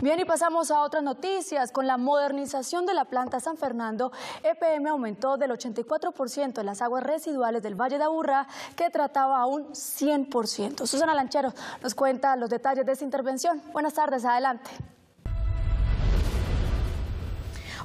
Bien, y pasamos a otras noticias. Con la modernización de la planta San Fernando, EPM aumentó del 84% en las aguas residuales del Valle de Aburrá, que trataba a un 100%. Susana Lanchero nos cuenta los detalles de esta intervención. Buenas tardes, adelante.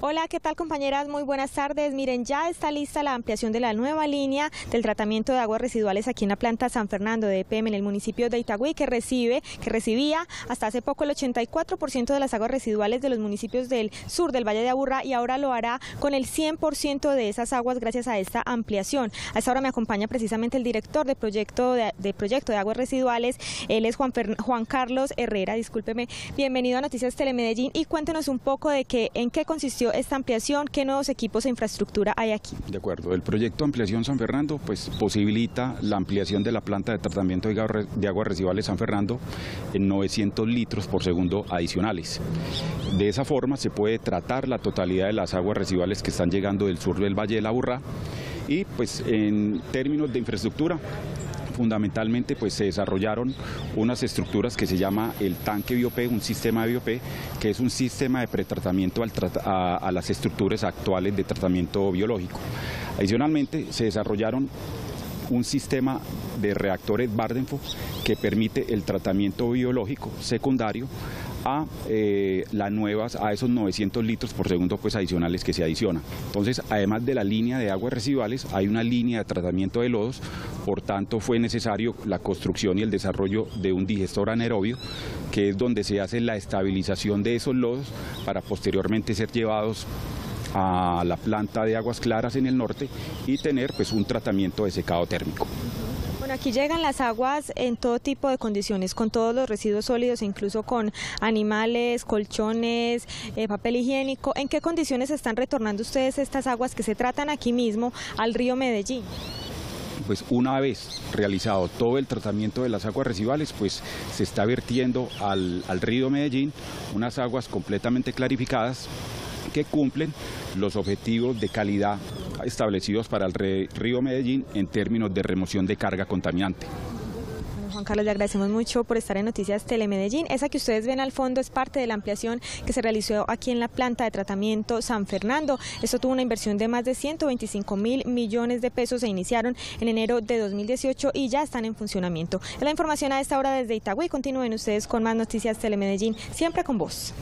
Hola, ¿qué tal compañeras? Muy buenas tardes. Miren, ya está lista la ampliación de la nueva línea del tratamiento de aguas residuales aquí en la planta San Fernando de EPM en el municipio de Itagüí, que recibe, que recibía hasta hace poco el 84% de las aguas residuales de los municipios del sur del Valle de Aburrá y ahora lo hará con el 100% de esas aguas gracias a esta ampliación. A esta hora me acompaña precisamente el director de proyecto de, proyecto de aguas residuales, él es Juan, Juan Carlos Herrera, discúlpeme. Bienvenido a Noticias Telemedellín y cuéntenos un poco de que en qué consistió esta ampliación? ¿Qué nuevos equipos e infraestructura hay aquí? De acuerdo, el proyecto Ampliación San Fernando pues, posibilita la ampliación de la planta de tratamiento de aguas residuales San Fernando en 900 litros por segundo adicionales. De esa forma se puede tratar la totalidad de las aguas residuales que están llegando del sur del Valle de la Burra y pues en términos de infraestructura fundamentalmente pues se desarrollaron unas estructuras que se llama el tanque BioP, un sistema de BioP, que es un sistema de pretratamiento a, a las estructuras actuales de tratamiento biológico. Adicionalmente se desarrollaron un sistema de reactores Bardenfo que permite el tratamiento biológico secundario a eh, las nuevas, a esos 900 litros por segundo pues adicionales que se adicionan. Entonces, además de la línea de aguas residuales, hay una línea de tratamiento de lodos, por tanto fue necesario la construcción y el desarrollo de un digestor anaerobio, que es donde se hace la estabilización de esos lodos para posteriormente ser llevados a la planta de aguas claras en el norte y tener pues un tratamiento de secado térmico. Bueno, aquí llegan las aguas en todo tipo de condiciones, con todos los residuos sólidos, incluso con animales, colchones, eh, papel higiénico. ¿En qué condiciones están retornando ustedes estas aguas que se tratan aquí mismo al río Medellín? pues una vez realizado todo el tratamiento de las aguas residuales, pues se está vertiendo al, al río Medellín unas aguas completamente clarificadas que cumplen los objetivos de calidad establecidos para el río Medellín en términos de remoción de carga contaminante. Juan Carlos, le agradecemos mucho por estar en Noticias Telemedellín. Esa que ustedes ven al fondo es parte de la ampliación que se realizó aquí en la planta de tratamiento San Fernando. Esto tuvo una inversión de más de 125 mil millones de pesos. Se iniciaron en enero de 2018 y ya están en funcionamiento. La información a esta hora desde Itagüí. Continúen ustedes con más Noticias Telemedellín, siempre con vos.